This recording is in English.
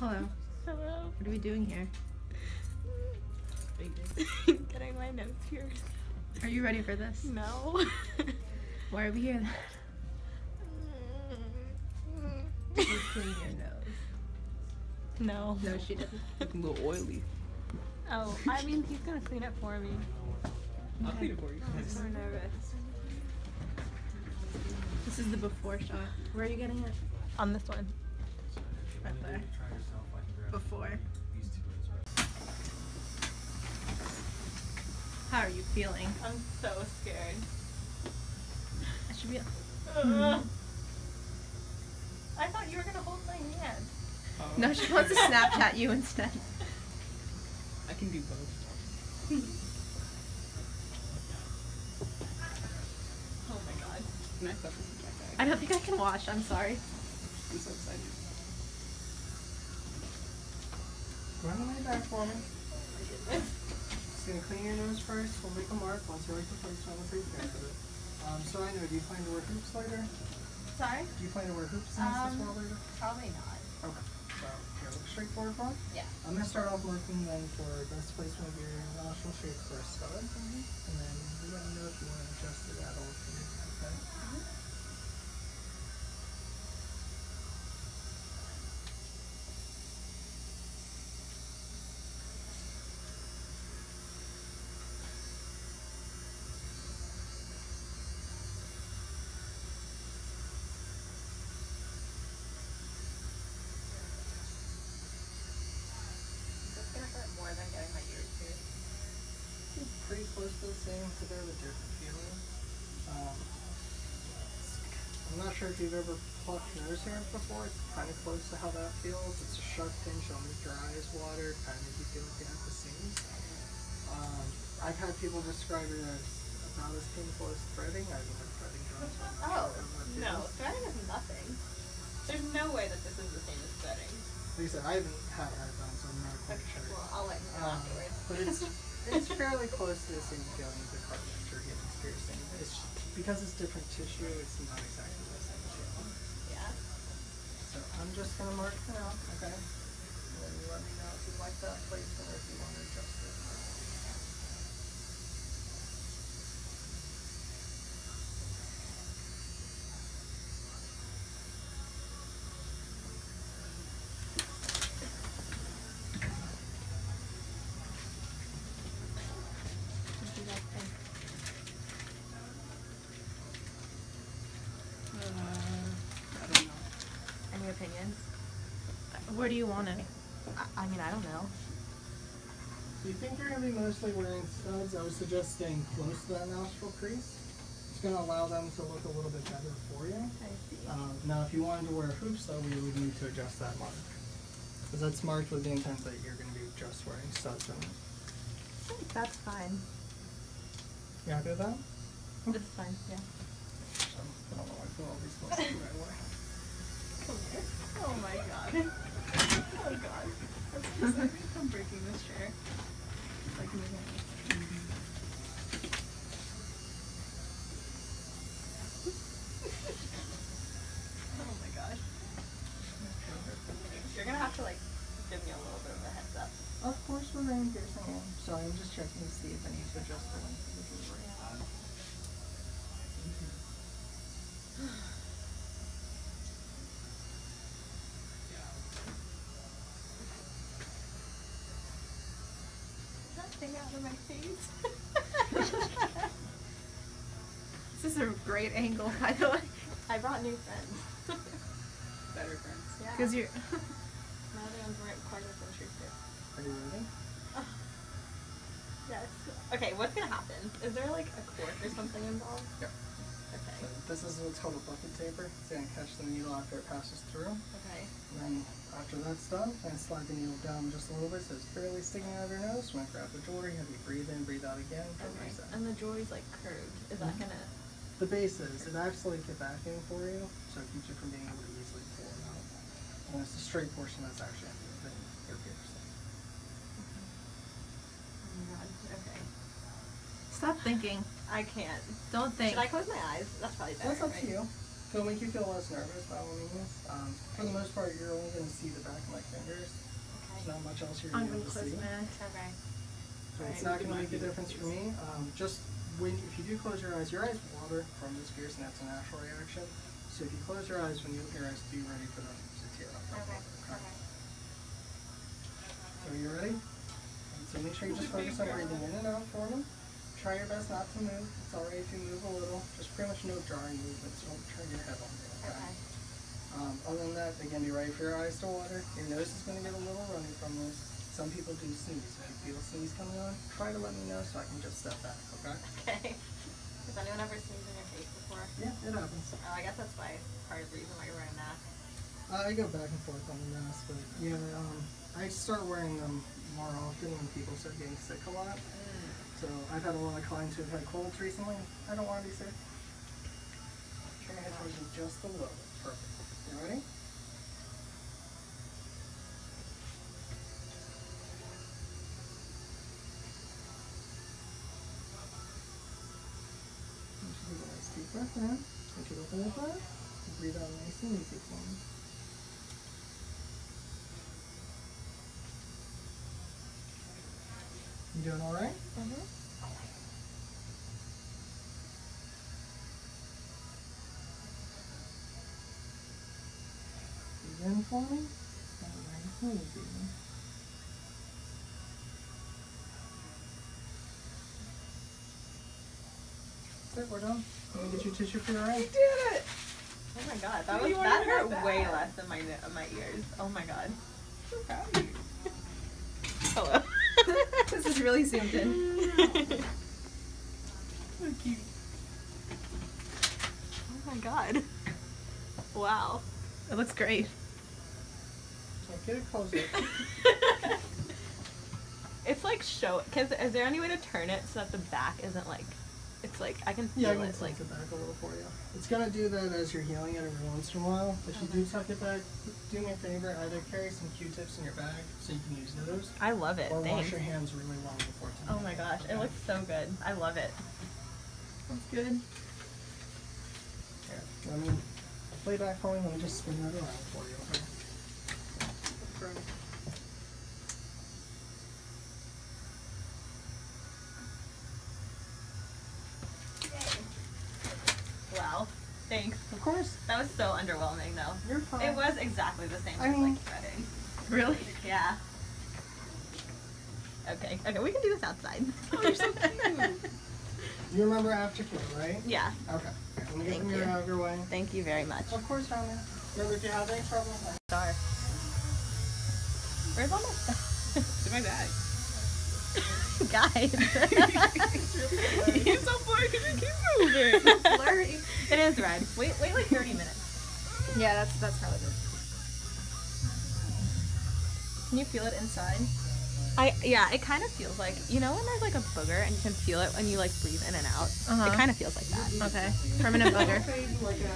Hello. Hello. What are we doing here? Getting my nose pierced. Are you ready for this? No. Why are we here? You clean your nose. no. No, she doesn't. Looking a little oily. Oh, I mean, he's gonna clean it for me. I'll clean it for you. I'm so nervous. This is the before shot. Where are you getting it? On this one. Right there. Before. How are you feeling? I'm so scared. I should be. Ugh. I thought you were gonna hold my hand. No, she wants to Snapchat you instead. I can do both. Oh my god. Can I stuff this in my bag? I don't think I can watch. I'm sorry. I'm so excited. Run away back for me. Just gonna clean your nose first. We'll make a mark once you like the first one. We'll take care of it. Um, so I know, do you plan to wear hoops later? Sorry? Do you plan to wear hoops in this Um, well later? Probably not. Okay. So here, look straightforward for me. Yeah. I'm gonna start off marking then for best placement of your nostril shape for a stud, and then you let me know if you want to adjust it at all. For you, okay? It's gonna hurt more than getting my ears pierced. It's pretty close to the same, but they're a different feeling. Um, I'm not sure if you've ever plucked nose hairs before. It's kind of close to how that feels. It's a sharp pinch. It'll make your eyes water, kind of you feel like you have the seams. Um, I've had people describe it as about as painful as threading. I've had threading done. so Oh, sure how that no. Threading is nothing. There's no way that this is the same as threading. Like I said, I haven't had that done, so I'm not quite Okay, sure. well, I'll let you know Um, afterwards. but it's it's fairly close to the same feeling as a cartilage or getting piercing. It's because it's different tissue. It's not exactly the same feeling. yeah. So I'm just gonna mark it out, okay? And then you let me know if you like that placement or if you want to adjust it. What do you guys think? Uh, I don't know. Any opinions? Where do you want it? I, I mean, I don't know. Do you think you're gonna be mostly wearing studs? I would suggest staying close to that nostril crease. It's gonna allow them to look a little bit better for you. I see. Um, now, if you wanted to wear hoops, though, we would need to adjust that mark. Because that's marked with the intent that you're going to be just wearing studs on it. That's fine. You happy with that? This is fine, yeah. I don't know why I put all these clothes the right way. Come here. Oh my god. God. That's just like I'm breaking this chair. Like moving. oh my gosh. You're gonna have to like give me a little bit of a heads up. Of course, we're piercing in. Sorry, I'm just checking to see if I need to adjust the length of the jewelry. Is thing out of my face? This is a great angle, by the way. I brought new friends. Better friends. yeah. Because you're. My other ones weren't quite as intrusive. Are you ready? Yes. Okay, what's gonna happen? Is there like a cork or something involved? Yep. Okay. So this is what's called a bucket taper. It's going to catch the needle after it passes through. Okay. And then after that's done, and slide the needle down just a little bit so it's barely sticking out of your nose. When I grab the jewelry, have you breathe in, breathe out again. and Okay. reset. And the jewelry's like curved. Is that Mhm. gonna? The base is, it acts like a vacuum for you, so it keeps you from being able to easily pull it out. And it's the straight portion that's actually the your piercing. Oh my god. Okay. Stop thinking. I can't. Don't think. Should I close my eyes? That's probably better. That's up right? to you. If it'll make you feel less nervous, by all means. Um, for the most part, you're only going to see the back of my fingers. There's not much else you're I'm going gonna close see. my eyes. Okay. So it's not going to make a difference for me. Um, just when if you do close your eyes, your eyes water from this fierce, and that's a natural reaction. So if you close your eyes when you open your eyes, be ready for them to tear up. Okay. Okay. So you ready? So make sure you just focus on breathing in and out for them. Try your best not to move. It's alright if you move a little. Just pretty much no jarring movements. Don't turn your head on me. Okay. Okay. Um, other than that, again, be ready for your eyes to water. Your nose is going to get a little runny from this. Some people do sneeze. If you feel a sneeze coming on, try to let me know so I can just step back. Okay? Okay. Has anyone ever sneezed in your face before? Yeah, it happens. Oh, I guess that's why part of the reason why you're wearing a mask. Uh, I go back and forth on the mask, but yeah, um, I start wearing them more often when people start getting sick a lot. So I've had a lot of clients who've had colds recently. I don't want to be sick. Turn your head towards me just a little. Perfect. You ready? A nice deep breath in. Take it a hold breath. Breathe out nice and easy for me. You doing all right? Mm-hmm. Breathe in for me. And nice and easy. That's it, we're done. Let me get your tissue for your eye. did it! Oh my god, that was that hurt know way less than my n- my ears. Oh my god. So proud of you. Hello. This is really zoomed in. So cute. Oh my god. Wow. It looks great. Get it closer. it's like show. Cause is there any way to turn it so that the back isn't like? It's like I can feel Yeah, I can it. tuck Like it back a little for you. It's gonna do that as you're healing it every once in a while. If you do tuck it back, do me a favor, either carry some Q-tips in your bag so you can use those, I love it. or wash your hands really well before taking Oh my gosh, it looks so good. I love it. That's good. Here, let me play back for me. Let me just spin that around for you. Okay? From Wow. Thanks. Of course. That was so underwhelming though. You're fine. It was exactly the same I as mean- like threading. Really? Yeah. Okay. Okay, we can do this outside. Oh, you're so cute. You remember aftercare, right? yeah. Okay. Let me get Thank the you. out of uh, your way. Thank you very much. Of course, honey. Remember, if you have any trouble, Star. Where's all my stuff? It's in my bag. Guys. He's so bored because you keep moving. Blurry. it is red. Wait, wait like 30 minutes. Yeah, that's that's how it is. Can you feel it inside? I yeah, it kind of feels like you know when there's like a booger and you can feel it when you like breathe in and out. Uh-huh. It kind of feels like that. Okay. Permanent booger. like a